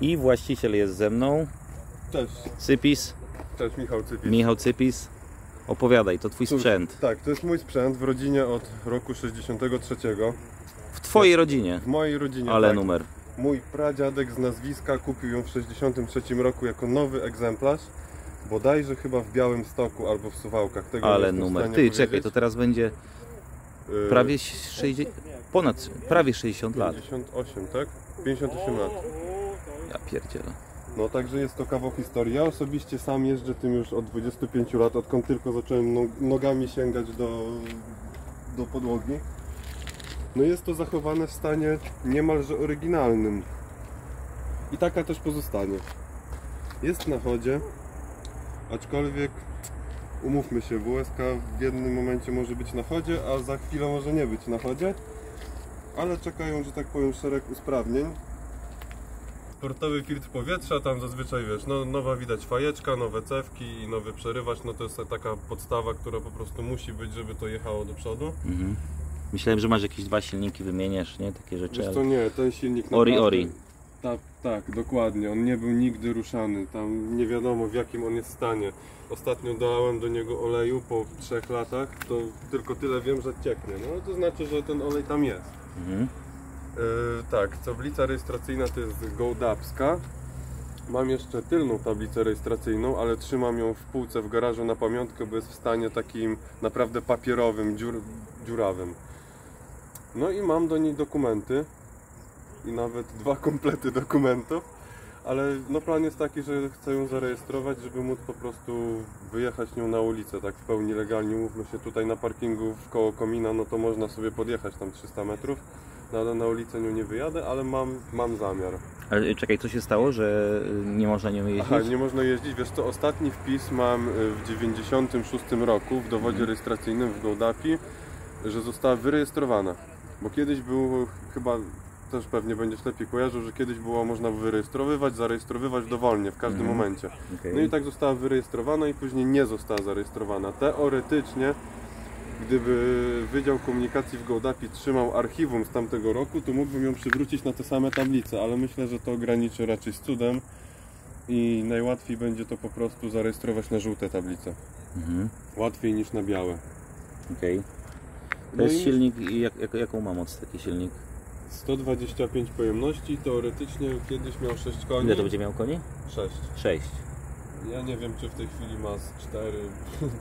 I właściciel jest ze mną, Cześć, Cypis, cześć Michał Cypis. Michał Cypis. Opowiadaj, to twój sprzęt. Tak, to jest mój sprzęt w rodzinie od roku 63. W twojej rodzinie, W mojej rodzinie. ale tak. numer. Mój pradziadek z nazwiska kupił ją w 63 roku jako nowy egzemplarz. Bodajże chyba w Białym Stoku albo w Suwałkach. Tego Ale numer. Ty, czekaj, powiedzieć. to teraz będzie Yy, prawie 60, ponad, prawie 60 lat. 58, tak? 58 lat. Ja pierdzielę. No także jest to kawał historii. Ja osobiście sam jeżdżę tym już od 25 lat, odkąd tylko zacząłem no- nogami sięgać do, do podłogi. No jest to zachowane w stanie niemalże oryginalnym. I taka też pozostanie. Jest na chodzie, aczkolwiek umówmy się, WSK w jednym momencie może być na chodzie, a za chwilę może nie być na chodzie. Ale czekają, że tak powiem, szereg usprawnień sportowy filtr powietrza, tam zazwyczaj wiesz, no, nowa widać fajeczka, nowe cewki i nowy przerywacz, no to jest taka podstawa, która po prostu musi być, żeby to jechało do przodu. Mhm. Myślałem, że masz jakieś dwa silniki, wymieniasz, nie? Takie rzeczy. Wiesz ale- to nie, ten silnik Ori, naprawdę- ori. Tak, tak, dokładnie, on nie był nigdy ruszany, tam nie wiadomo w jakim on jest stanie. Ostatnio dałem do niego oleju po trzech latach, to tylko tyle wiem, że cieknie, no to znaczy, że ten olej tam jest. Mhm. Yy, tak, tablica rejestracyjna to jest Goldapska. Mam jeszcze tylną tablicę rejestracyjną, ale trzymam ją w półce w garażu na pamiątkę, bo jest w stanie takim naprawdę papierowym, dziur, dziurawym. No i mam do niej dokumenty i nawet dwa komplety dokumentów, ale no plan jest taki, że chcę ją zarejestrować, żeby móc po prostu wyjechać nią na ulicę, tak w pełni legalnie. Mówmy się tutaj na parkingu koło komina, no to można sobie podjechać tam 300 metrów. Ale na ulicę nią nie wyjadę, ale mam, mam zamiar. Ale czekaj, co się stało, że y, nie można nią jeździć? Aha, nie można jeździć. Wiesz co, ostatni wpis mam y, w 96 roku w dowodzie rejestracyjnym w Goldapi, że została wyrejestrowana. Bo kiedyś było chyba, też pewnie będziesz lepiej kojarzył, że kiedyś było można wyrejestrowywać, zarejestrowywać dowolnie, w każdym Mhm. momencie. Okej. No i tak została wyrejestrowana i później nie została zarejestrowana. Teoretycznie, gdyby Wydział Komunikacji w Gołdapi trzymał archiwum z tamtego roku, to mógłbym ją przywrócić na te same tablice, ale myślę, że to graniczy raczej z cudem i najłatwiej będzie to po prostu zarejestrować na żółte tablice. Mhm. Łatwiej niż na białe. Okej. To No jest i silnik, i jak, jak, jaką ma moc taki silnik? 125 pojemności, teoretycznie kiedyś miał 6 koni. Ile to będzie miał koni? 6. 6. Ja nie wiem, czy w tej chwili ma z 4,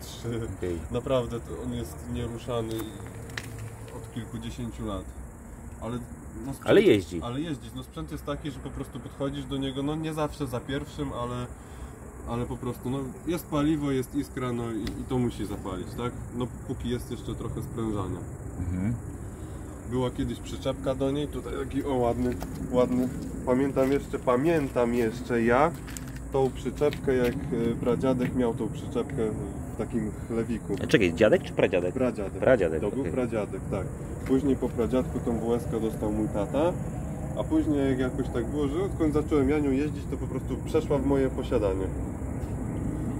3. Okej. Naprawdę to on jest nieruszany od kilkudziesięciu lat. Ale, no sprzęt, Ale jeździ. Ale jeździ. No sprzęt jest taki, że po prostu podchodzisz do niego, no nie zawsze za pierwszym, ale, ale po prostu no, jest paliwo, jest iskra, no i, i to musi zapalić, tak? No póki jest jeszcze trochę sprężania. Mhm. Była kiedyś przyczepka do niej, tutaj taki o ładny, ładny. Pamiętam jeszcze, pamiętam jeszcze ja tą przyczepkę, jak e, pradziadek miał tą przyczepkę w takim chlewiku. A Czekaj, dziadek czy pradziadek? Pradziadek. Pradziadek, To był okej. pradziadek, tak. Później po pradziadku tą WSK dostał mój tata, a później jak jakoś tak było, że odkąd zacząłem ja nią jeździć, to po prostu przeszła w moje posiadanie.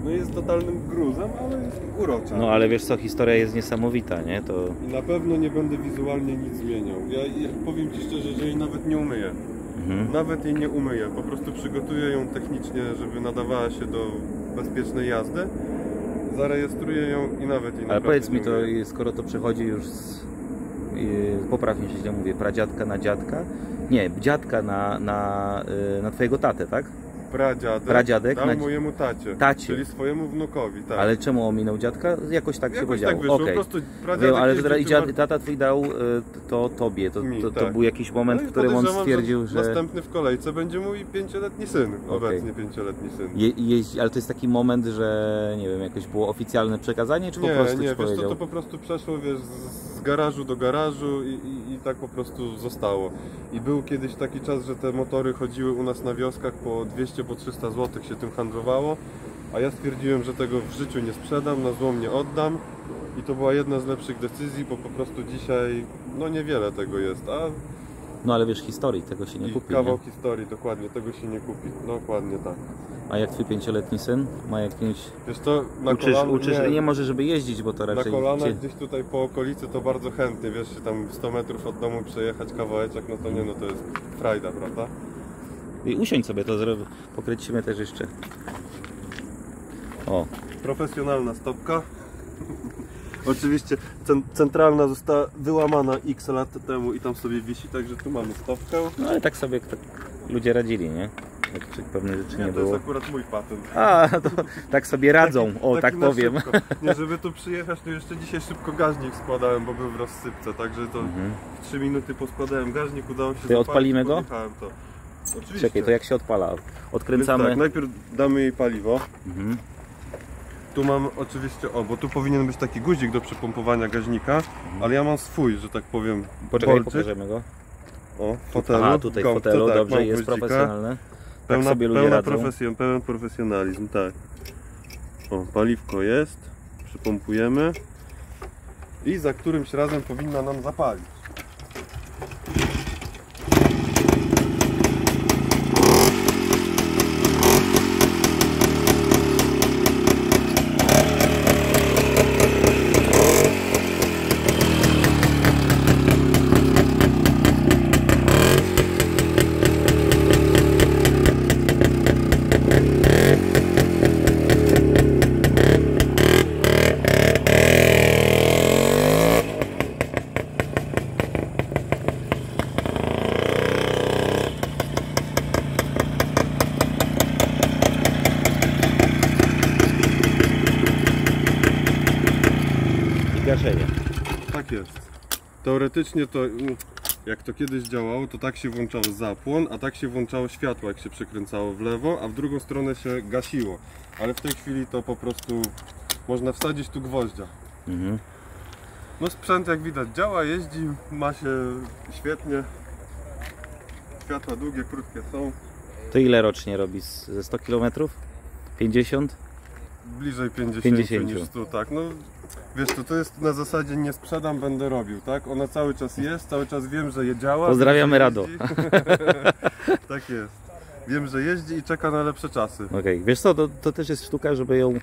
No jest totalnym gruzem, ale jest urocza. No ale wiesz co, historia jest niesamowita, nie? To I na pewno nie będę wizualnie nic zmieniał. Ja, ja powiem Ci szczerze, że jej nawet nie umyję. Mhm. Nawet jej nie umyję. Po prostu przygotuję ją technicznie, żeby nadawała się do bezpiecznej jazdy. Zarejestruję ją i nawet jej Ale powiedz mi to, skoro to przechodzi już z, yy, poprawnie się źle mówię, pradziadka na dziadka? Nie, dziadka na, na, yy, na twojego tatę, tak? Pradziadek, Pradziadek dał na- mojemu tacie, Tacie. czyli swojemu wnukowi, tak. Ale czemu ominął dziadka? Jakoś tak się Jakoś podziało. tak wyszło, Okej. po prostu Wiem, ale i dziad, tata twój dał y, to tobie. To, Mi, to, to tak. był jakiś moment, No w którym on stwierdził, że Następny w kolejce będzie mój pięcioletni syn, obecnie pięcioletni syn. je, ale to jest taki moment, że nie wiem, jakieś było oficjalne przekazanie, czy po Nie, prostu nie, ci wiesz co, to po prostu przeszło, wiesz, z, z garażu do garażu i, i, i tak po prostu zostało. I był kiedyś taki czas, że te motory chodziły u nas na wioskach po 200, po 300 zł się tym handlowało, a ja stwierdziłem, że tego w życiu nie sprzedam, na złom nie oddam i to była jedna z lepszych decyzji, bo po prostu dzisiaj, no niewiele tego jest, a No ale wiesz, historii, tego się nie i kupi. kawał Nie? historii, dokładnie, tego się nie kupi, dokładnie tak. A jak twój pięcioletni syn ma jakieś... Wiesz co, na Uczysz, kolan- uczysz, nie. może żeby jeździć, bo to Na raczej... kolanach cię- gdzieś tutaj po okolicy to bardzo chętnie, wiesz, się tam 100 metrów od domu przejechać kawałeczek, no to nie, no to jest frajda, prawda? I usiądź sobie, to zrobi. Pokręcimy też jeszcze. O, Profesjonalna stopka. Oczywiście cen- centralna została wyłamana x lat temu i tam sobie wisi, także tu mamy stopkę. no ale tak sobie tak ludzie radzili, nie? Jak czy pewne rzeczy nie, Nie, to jest było. akurat mój patent. A, to tak sobie radzą, o Taki tak powiem. Nie, żeby tu przyjechać, to jeszcze dzisiaj szybko gaźnik składałem, bo był w rozsypce, także to Mhm. w 3 minuty poskładałem gaźnik, udało się Ty zapalić, odpalimy go? To. Oczywiście. Czekaj, to jak się odpala? Więc Odkręcamy. tak, najpierw damy jej paliwo. Mhm. Tu mam oczywiście, o, bo tu powinien być taki guzik do przepompowania gaźnika, ale ja mam swój, że tak powiem, Mhm. Poczekaj, bolczyk. pokażemy go. O, fotelu. Aha, tutaj gąbce, fotelu, tak, dobrze, jest gwoździka. profesjonalne. Tak Pełna, sobie ludzie pełna radzą. profesjon, pełen profesjonalizm, tak. O, paliwko jest, przypompujemy i za którymś razem powinna nam zapalić. I gaszenie. Tak jest. Teoretycznie to, mm, jak to kiedyś działało, to tak się włączało zapłon, a tak się włączało światło, jak się przekręcało w lewo, a w drugą stronę się gasiło. Ale w tej chwili to po prostu można wsadzić tu gwoździa. Mhm. No sprzęt jak widać działa, jeździ, ma się świetnie. Światła długie, krótkie są. To ile rocznie robi? Ze 100 km? 50? Bliżej 50, 50. niż 100, tak. No wiesz to, to jest na zasadzie nie sprzedam, będę robił, tak? Ona cały czas jest, cały czas wiem, że je działa. Pozdrawiamy Rado. tak jest. Wiem, że jeździ i czeka na lepsze czasy. Okej, wiesz co, to, to też jest sztuka, żeby ją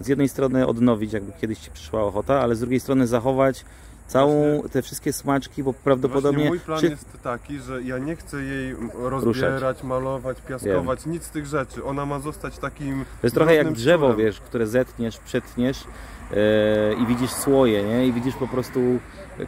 z jednej strony odnowić, jakby kiedyś Ci przyszła ochota, ale z drugiej strony zachować całą, te wszystkie smaczki, bo prawdopodobnie... mój plan czy- jest taki, że ja nie chcę jej rozbierać, malować, piaskować, nic z tych rzeczy. Ona ma zostać takim. To jest trochę jak drzewo, wiesz, które zetniesz, przetniesz e, i widzisz słoje, nie? I widzisz po prostu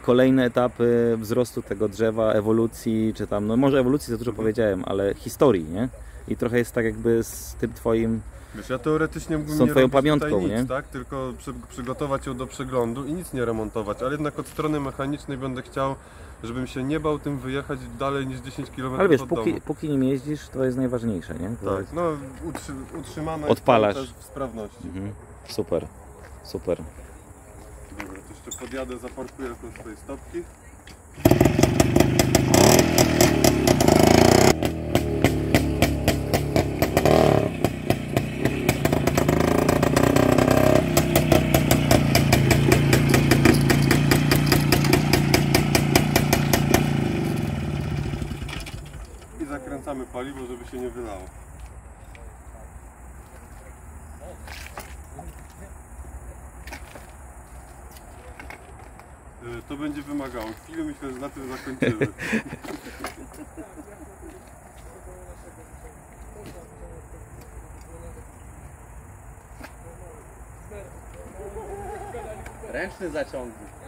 kolejne etapy wzrostu tego drzewa, ewolucji, czy tam, no może ewolucji za dużo Mhm. powiedziałem, ale historii, nie? I trochę jest tak jakby z tym twoim... Wiesz, ja teoretycznie mógłbym Są nie twoją robić tutaj pamiątką, nic, nie? tak? Tylko przy, przygotować ją do przeglądu i nic nie remontować, ale jednak od strony mechanicznej będę chciał, żebym się nie bał tym wyjechać dalej niż 10 km Ale wiesz, od póki, domu. póki nim jeździsz, to jest najważniejsze, nie? To Tak, jest... no utrzy, utrzymana Odpalasz. jest też w sprawności. Mhm. Super, super. Dobra, to jeszcze podjadę, zaparkuję do swojej stopki. I zakręcamy paliwo, żeby się nie wylało. Y, To będzie wymagało chwili, myślę, że na tym zakończymy. Ręczny zaciągnik.